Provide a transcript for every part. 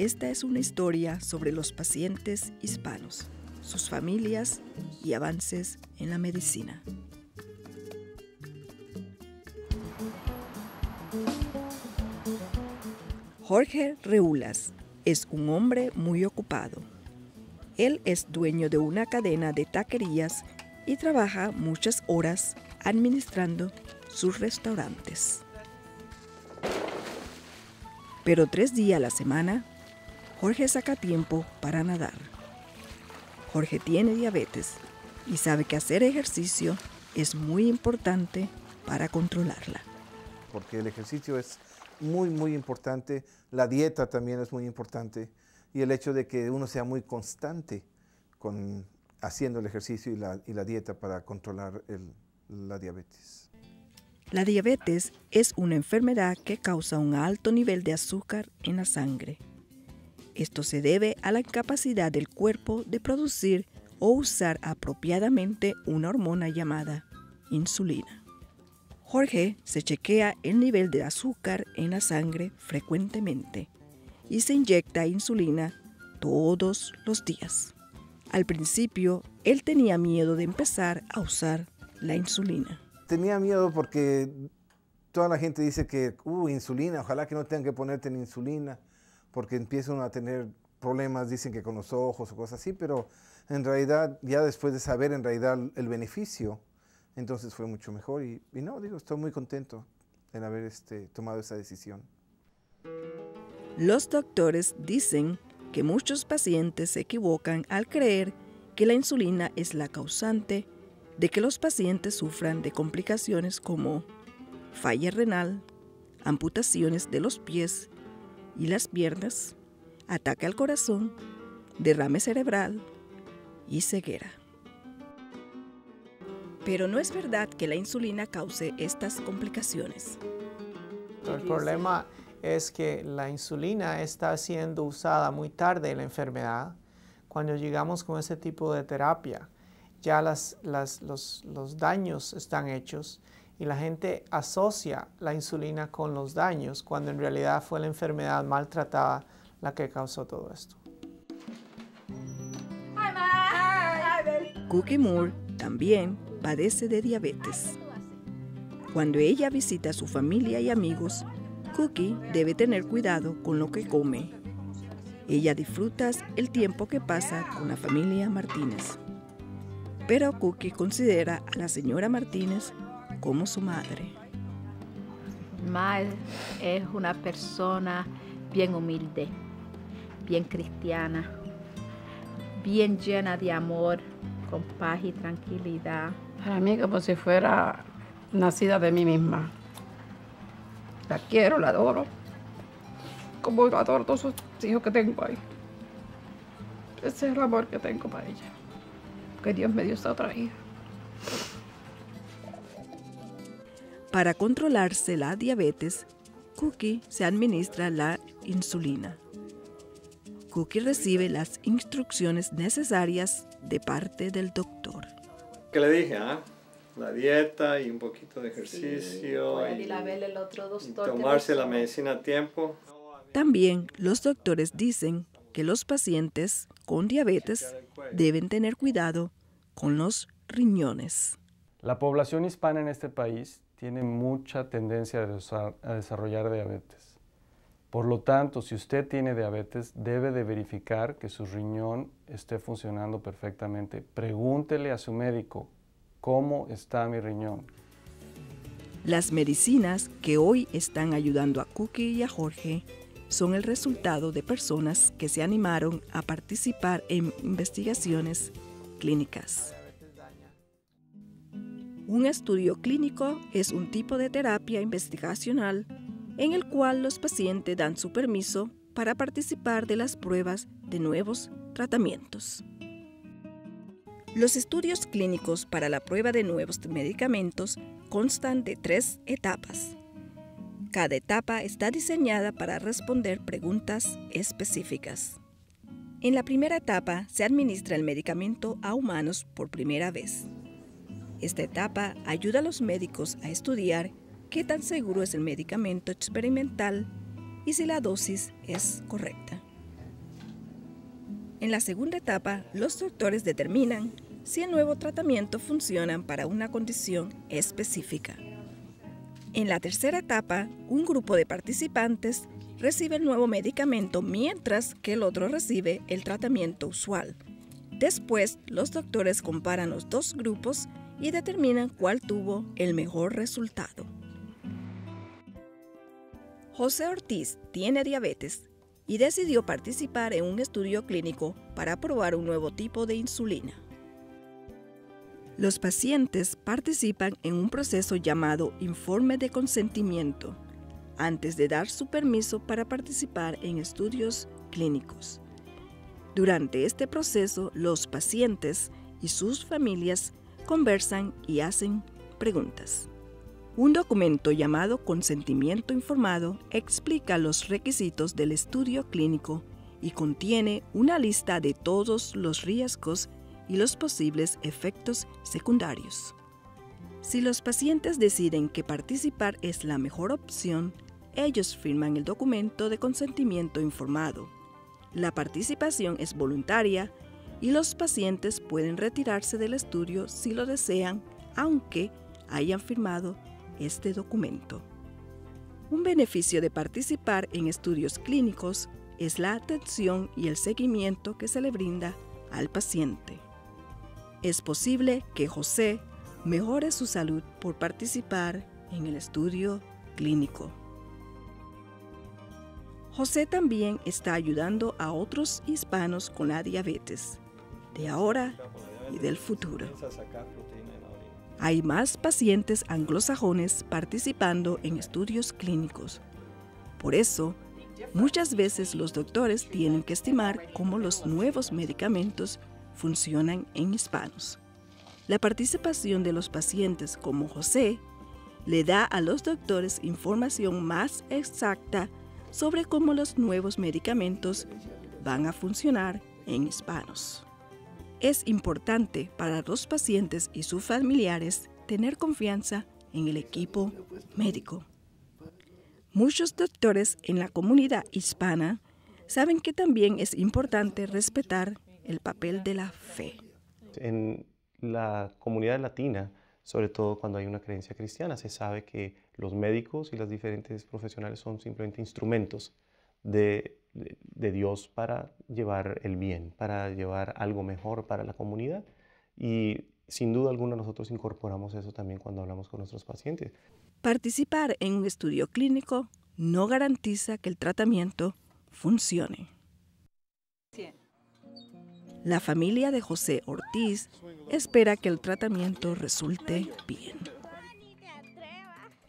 Esta es una historia sobre los pacientes hispanos, sus familias y avances en la medicina. Jorge Reulas es un hombre muy ocupado. Él es dueño de una cadena de taquerías y trabaja muchas horas administrando sus restaurantes. Pero tres días a la semana Jorge saca tiempo para nadar. Jorge tiene diabetes y sabe que hacer ejercicio es muy importante para controlarla. Porque el ejercicio es muy, muy importante, la dieta también es muy importante y el hecho de que uno sea muy constante con haciendo el ejercicio y la, dieta para controlar la diabetes. La diabetes es una enfermedad que causa un alto nivel de azúcar en la sangre esto se debe a la incapacidad del cuerpo de producir o usar apropiadamente una hormona llamada insulina. Jorge se chequea el nivel de azúcar en la sangre frecuentemente y se inyecta insulina todos los días. Al principio, él tenía miedo de empezar a usar la insulina. Tenía miedo porque toda la gente dice que, uh, insulina, ojalá que no tengan que ponerte en insulina porque empiezan a tener problemas, dicen que con los ojos o cosas así, pero en realidad ya después de saber en realidad el beneficio, entonces fue mucho mejor y, no, digo, estoy muy contento en haber este, tomado esa decisión. Los doctores dicen que muchos pacientes se equivocan al creer que la insulina es la causante de que los pacientes sufran de complicaciones como falla renal, amputaciones de los pies y las piernas, ataque al corazón, derrame cerebral y ceguera. Pero no es verdad que la insulina cause estas complicaciones. El problema es que la insulina está siendo usada muy tarde en la enfermedad. Cuando llegamos con ese tipo de terapia, ya los, los daños están hechos y la gente asocia la insulina con los daños cuando en realidad fue la enfermedad maltratada la que causó todo esto. Cookie Moore también padece de diabetes. Cuando ella visita a su familia y amigos, Cookie debe tener cuidado con lo que come. Ella disfruta el tiempo que pasa con la familia Martínez. Pero Cookie considera a la señora Martínez como su madre. Ma es una persona bien humilde, bien cristiana, bien llena de amor, con paz y tranquilidad. Para mí como si fuera nacida de mí misma. La quiero, la adoro. Como adoro a todos los hijos que tengo ahí. Ese es el amor que tengo para ella. Que Dios me dio esta otra hija. Para controlarse la diabetes, Cookie se administra la insulina. Cookie recibe las instrucciones necesarias de parte del doctor. ¿Qué le dije? Ah? La dieta y un poquito de ejercicio. y, el otro doctor tomarse la medicina a tiempo. También los doctores dicen que los pacientes con diabetes deben tener cuidado con los riñones. La población hispana en este país tiene mucha tendencia a desarrollar diabetes. Por lo tanto, si usted tiene diabetes, debe de verificar que su riñón esté funcionando perfectamente. Pregúntele a su médico, ¿cómo está mi riñón? Las medicinas que hoy están ayudando a Cookie y a Jorge son el resultado de personas que se animaron a participar en investigaciones clínicas. Un estudio clínico es un tipo de terapia investigacional en el cual los pacientes dan su permiso para participar de las pruebas de nuevos tratamientos. Los estudios clínicos para la prueba de nuevos medicamentos constan de tres etapas. Cada etapa está diseñada para responder preguntas específicas. En la primera etapa se administra el medicamento a humanos por primera vez. Esta etapa ayuda a los médicos a estudiar qué tan seguro es el medicamento experimental y si la dosis es correcta. En la segunda etapa, los doctores determinan si el nuevo tratamiento funciona para una condición específica. En la tercera etapa, un grupo de participantes recibe el nuevo medicamento mientras que el otro recibe el tratamiento usual. Después, los doctores comparan los dos grupos y determinan cuál tuvo el mejor resultado. José Ortiz tiene diabetes y decidió participar en un estudio clínico para probar un nuevo tipo de insulina. Los pacientes participan en un proceso llamado informe de consentimiento antes de dar su permiso para participar en estudios clínicos. Durante este proceso, los pacientes y sus familias conversan y hacen preguntas. Un documento llamado consentimiento informado explica los requisitos del estudio clínico y contiene una lista de todos los riesgos y los posibles efectos secundarios. Si los pacientes deciden que participar es la mejor opción, ellos firman el documento de consentimiento informado. La participación es voluntaria y los pacientes pueden retirarse del estudio si lo desean, aunque hayan firmado este documento. Un beneficio de participar en estudios clínicos es la atención y el seguimiento que se le brinda al paciente. Es posible que José mejore su salud por participar en el estudio clínico. José también está ayudando a otros hispanos con la diabetes, de ahora y del futuro. Hay más pacientes anglosajones participando en estudios clínicos. Por eso, muchas veces los doctores tienen que estimar cómo los nuevos medicamentos funcionan en hispanos. La participación de los pacientes como José le da a los doctores información más exacta sobre cómo los nuevos medicamentos van a funcionar en hispanos. Es importante para los pacientes y sus familiares tener confianza en el equipo médico. Muchos doctores en la comunidad hispana saben que también es importante respetar el papel de la fe. En la comunidad latina, sobre todo cuando hay una creencia cristiana, se sabe que los médicos y las diferentes profesionales son simplemente instrumentos de, Dios para llevar el bien, para llevar algo mejor para la comunidad. Y sin duda alguna nosotros incorporamos eso también cuando hablamos con nuestros pacientes. Participar en un estudio clínico no garantiza que el tratamiento funcione. La familia de José Ortiz espera que el tratamiento resulte bien.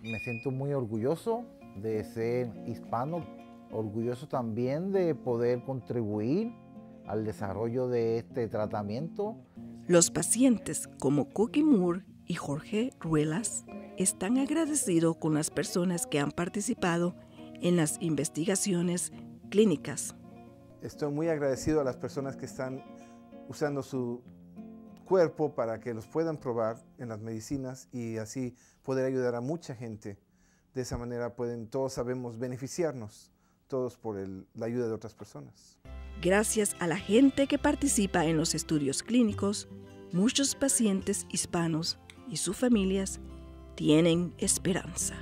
Me siento muy orgulloso de ser hispano, orgulloso también de poder contribuir al desarrollo de este tratamiento. Los pacientes como Cookie Moore y Jorge Ruelas están agradecidos con las personas que han participado en las investigaciones clínicas. Estoy muy agradecido a las personas que están usando su cuerpo para que los puedan probar en las medicinas y así poder ayudar a mucha gente. De esa manera pueden, todos sabemos, beneficiarnos, todos por la ayuda de otras personas. Gracias a la gente que participa en los estudios clínicos, muchos pacientes hispanos y sus familias tienen esperanza.